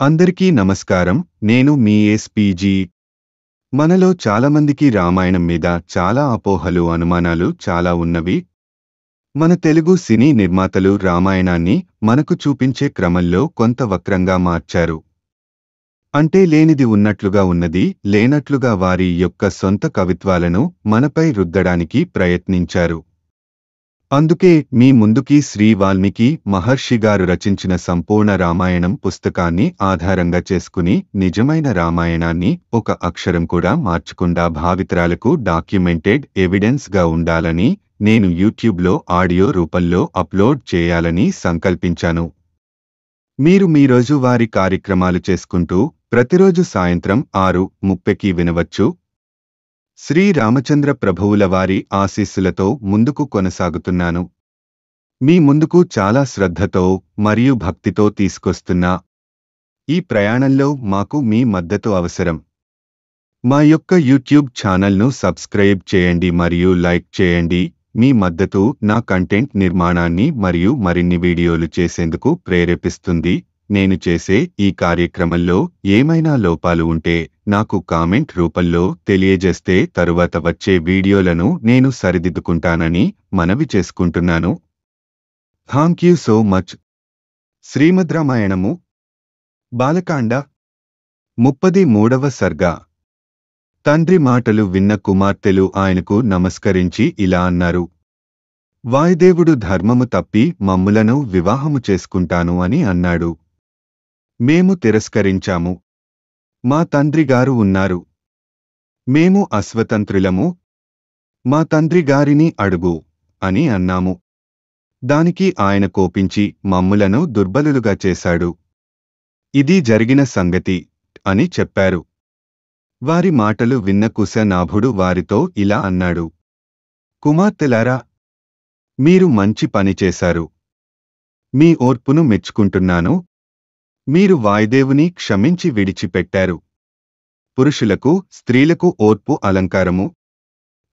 అందరికీ నమస్కారం. నేను మీ ఎస్పీజీ. మనలో చాలామందికి రామాయణం మీద చాలా అపోహలు అనుమానాలు చాలా ఉన్నవి. మన తెలుగు సినీ నిర్మాతలు రామాయణాన్ని మనకు చూపించే క్రమంలో కొంత వక్రంగా మార్చారు. అంటే లేనిది ఉన్నట్లుగా ఉన్నది లేనట్లుగా వారి యొక్క సొంత కవిత్వాలను మనపై రుద్దడానికి ప్రయత్నించారు. అందుకే మీ ముందుకి శ్రీ వాల్మీకి మహర్షి గారు రచించిన సంపూర్ణ రామాయణం పుస్తకాన్ని ఆధారంగా చేసుకుని నిజమైన రామాయణాన్ని ఒక అక్షరం కూడా మార్చకుండా భావితరాలకు డాక్యుమెంటెడ్ ఎవిడెన్స్గా ఉండాలని నేను యూట్యూబ్లో ఆడియో రూపంలో అప్లోడ్ చేయాలని సంకల్పించాను. మీరు మీ రోజువారీ కార్యక్రమాలు చేసుకుంటూ ప్రతిరోజు సాయంత్రం ఆరు ముప్పైకి వినవచ్చు. శ్రీ రామచంద్ర ప్రభువుల వారి ఆశీస్సులతో ముందుకు కొనసాగుతున్నాను. మీ ముందుకు చాలా శ్రద్ధతో మరియు భక్తితో తీసుకొస్తున్నా. ఈ ప్రయాణంలో మాకు మీ మద్దతు అవసరం. మా యొక్క యూట్యూబ్ ఛానల్ను సబ్స్క్రైబ్ చేయండి మరియు లైక్ చేయండి. మీ మద్దతు నా కంటెంట్ నిర్మాణాన్ని మరియు మరిన్ని వీడియోలు చేసేందుకు ప్రేరేపిస్తుంది. నేను చేసే ఈ కార్యక్రమంలో ఏమైనా లోపాలు ఉంటే నాకు కామెంట్ రూపంలో తెలియజేస్తే తరువాత వచ్చే వీడియోలను నేను సరిదిద్దుకుంటానని మనవి చేసుకుంటున్నాను. Thank you so much Srimad రామాయణము బాలకాండ ముప్పది మూడవ సర్గ. తండ్రి మాటలు విన్న కుమార్తెలు ఆయనకు నమస్కరించి ఇలా అన్నారు. వాయుదేవుడు ధర్మము తప్పి మమ్ములను వివాహము చేసుకుంటాను అని అన్నాడు. మేము తిరస్కరించాము. మా తండ్రిగారు ఉన్నారు. మేము అస్వతంత్రులము మా తండ్రిగారిని అడుగు అని అన్నాము. దానికి ఆయన కోపించి మమ్ములను దుర్బలులుగా చేశాడు. ఇది జరిగిన సంగతి అని చెప్పారు. వారి మాటలు విన్న కుశనాభుడు వారితో ఇలా అన్నాడు. కుమార్తెలారా మీరు మంచి పని చేశారు. మీ ఓర్పును మెచ్చుకుంటున్నాను. మీరు వాయుదేవుని క్షమించి విడిచిపెట్టారు. పురుషులకు స్త్రీలకు ఓర్పు అలంకారము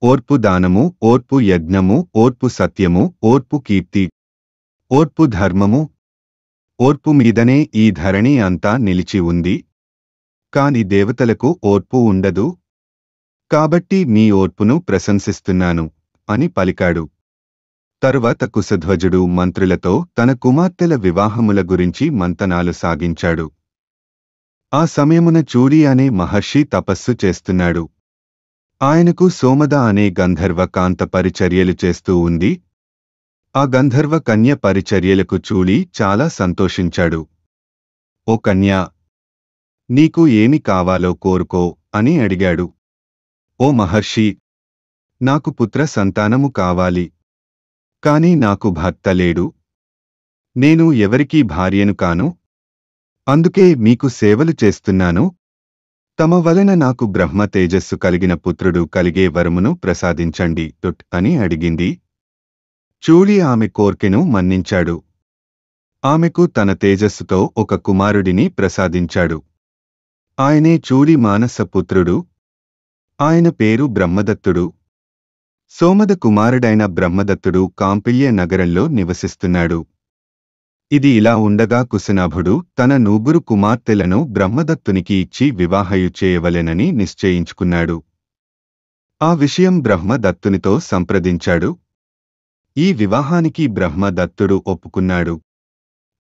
ఓర్పు దానము ఓర్పు యజ్ఞము ఓర్పు సత్యము ఓర్పు కీర్తి ఓర్పు ధర్మము ఓర్పు మీదనే ఈ ధరణి అంతా నిలిచి ఉంది. కాని దేవతలకు ఓర్పు ఉండదు. కాబట్టి మీ ఓర్పును ప్రశంసిస్తున్నాను అని పలికాడు. తరువాత కుశధ్వజుడు మంత్రులతో తన కుమార్తెల వివాహముల గురించి మంతనాలు సాగించాడు. ఆ సమయమున చూడి అనే మహర్షి తపస్సు చేస్తున్నాడు. ఆయనకు సోమద అనే గంధర్వ కాంత పరిచర్యలు చేస్తూ ఉంది. ఆ గంధర్వ కన్య పరిచర్యలకు చూడి చాలా సంతోషించాడు. ఓ కన్యా నీకు ఏమి కావాలో కోరుకో అని అడిగాడు. ఓ మహర్షి నాకు పుత్ర సంతానము కావాలి. కాని నాకు భర్త లేడు. నేను ఎవరికీ భార్యను కాను. అందుకే మీకు సేవలు చేస్తున్నాను. తమ వలన నాకు బ్రహ్మ తేజస్సు కలిగిన పుత్రుడు కలిగే వరమును ప్రసాదించండి టుట్ అని అడిగింది. చూడి ఆమె కోర్కెను మన్నించాడు. ఆమెకు తన తేజస్సుతో ఒక కుమారుడిని ప్రసాదించాడు. ఆయనే చూడి మానస పుత్రుడు. ఆయన పేరు బ్రహ్మదత్తుడు. సోమద కుమారుడైన బ్రహ్మదత్తుడు కాంపిల్య నగరంలో నివసిస్తున్నాడు. ఇది ఇలా ఉండగా కుశనాభుడు తన నూగురు కుమార్తెలను బ్రహ్మదత్తునికి ఇచ్చి వివాహయు చేయవలెనని నిశ్చయించుకున్నాడు. ఆ విషయం బ్రహ్మదత్తునితో సంప్రదించాడు. ఈ వివాహానికి బ్రహ్మదత్తుడు ఒప్పుకున్నాడు.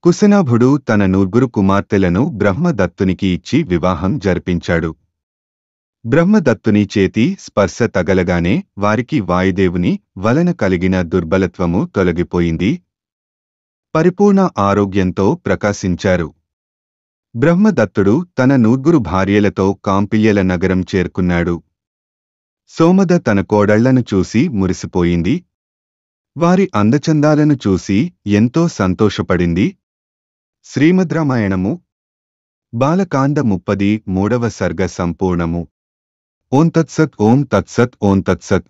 కుశనాభుడు తన నూర్గురు కుమార్తెలను బ్రహ్మదత్తునికి ఇచ్చి వివాహం జరిపించాడు. బ్రహ్మదత్తుని చేతి స్పర్శ తగలగానే వారికి వాయుదేవుని వలన కలిగిన దుర్బలత్వము తొలగిపోయింది. పరిపూర్ణ ఆరోగ్యంతో ప్రకాశించారు. బ్రహ్మదత్తుడు తన నూర్గురు భార్యలతో కాంపిల్యల నగరం చేరుకున్నాడు. సోమద తన కోడళ్ళను చూసి మురిసిపోయింది. వారి అందచందాలను చూసి ఎంతో సంతోషపడింది. శ్రీమద్రామాయణము బాలకాండ ముప్పది మూడవ సర్గ సంపూర్ణము. ఓం తత్సత్ ఓం తత్సత్ ఓం తత్సత్